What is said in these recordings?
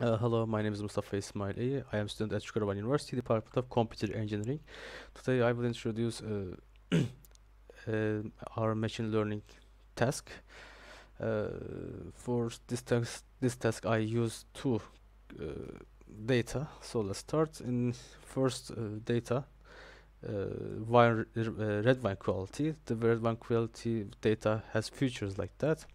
Uh, hello, my name is Mustafa İsmail Eyi. I am student at Çukurova University, Department of Computer Engineering. Today I will introduce uh, uh, our machine learning task. Uh, for this task, this task I use two uh, data. So let's start in first uh, data. Wine, red wine quality. The red wine quality data has features like that.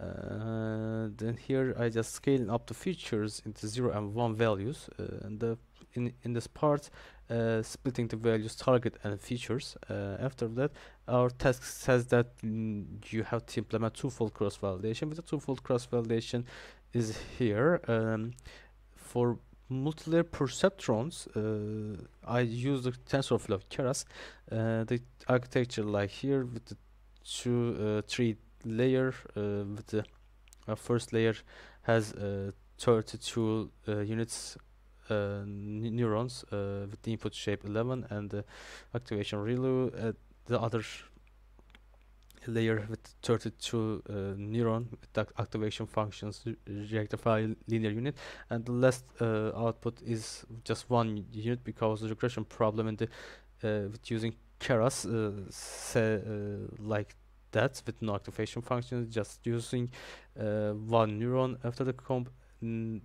Uh, then here I just scaling up the features into 0 and 1 values uh, and the in in this part uh, splitting the values target and features. Uh, after that our task says that mm, you have to implement two-fold cross validation with the two-fold cross validation is here. Um, for multilayer perceptrons uh, I use the TensorFlow Keras. Uh, the architecture like here with the two three layer uh, with the uh, first layer has uh, 32 uh, units uh, neurons uh, with the input shape 11 and the activation ReLU uh, the other layer with 32 uh, neuron with activation functions rectify linear unit. And the last uh, output is just one unit because the regression problem in the uh, with using Keras uh, say, uh, like that with no activation functions just using uh, one neuron after the comp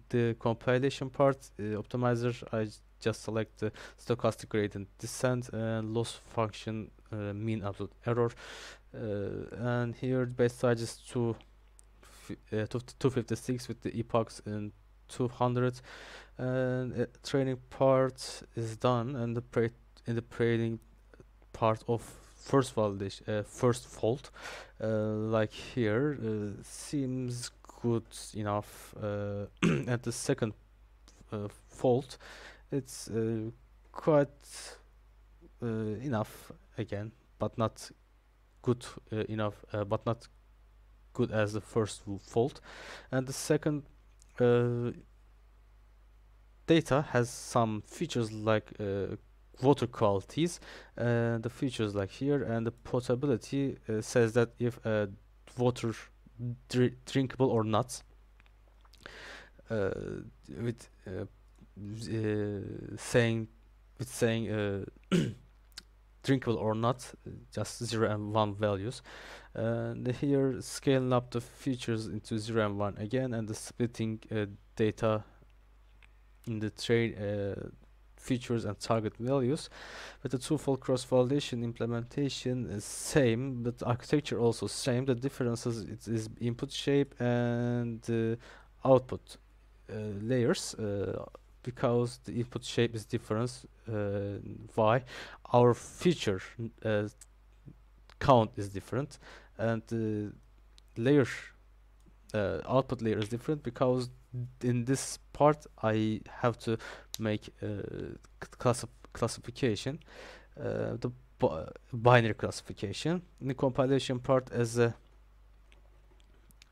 the compilation part uh, optimizer. I just select the stochastic gradient descent and loss function uh, mean absolute error. Uh, and here the batch size is two two- 256 with the epochs and 200 and uh, training part is done and the pre in the training part of first validation uh, first fold uh, like here uh, seems good enough uh, at the second fold it's quite enough again but not good enough but not good as the first fold. And the second data has some features like uh, water qualities uh, the features like here and the potability uh, says that if uh, water dri- drinkable or not uh, with uh, uh, saying with saying drinkable or not just 0 and 1 values. And here scaling up the features into 0 and 1 again and the splitting data in the train features and target values. But the two-fold cross-validation implementation is same but architecture also same. The differences it is input shape and uh, output uh, layers uh, because the input shape is different uh, why our feature uh, count is different and the layer uh, output layer is different because in this part I have to make uh, c- classification uh, the binary classification. In the compilation part as a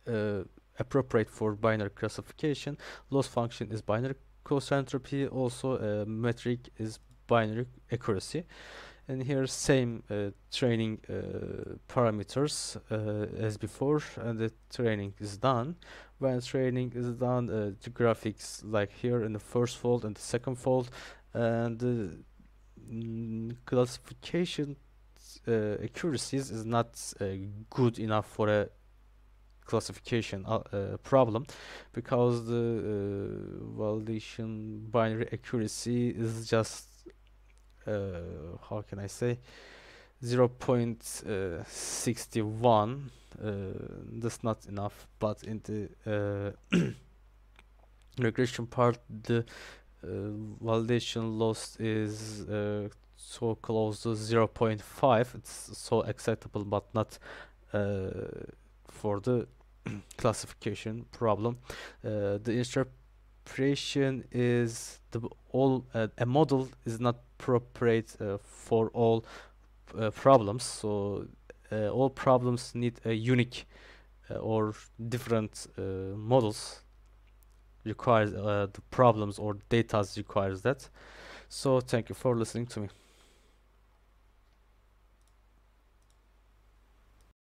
uh, appropriate for binary classification. Loss function is binary cross entropy also uh, metric is binary accuracy and here same uh, training uh, parameters uh, as before and the training is done. When training is done uh, the graphics like here in the first fold and the second fold and the mm, classification uh, accuracies is not good enough for a classification uh, uh, problem because the uh, validation binary accuracy is just how can I say? 0.61 uh, that's not enough but in the uh, regression part the uh, validation loss is uh, so close to 0.5 it's so acceptable but not uh, for the classification problem. Uh, the interpretation is the all uh, a model is not appropriate uh, for all uh, problems. So uh, all problems need a unique or different models requires the problems or data requires that. So thank you for listening to me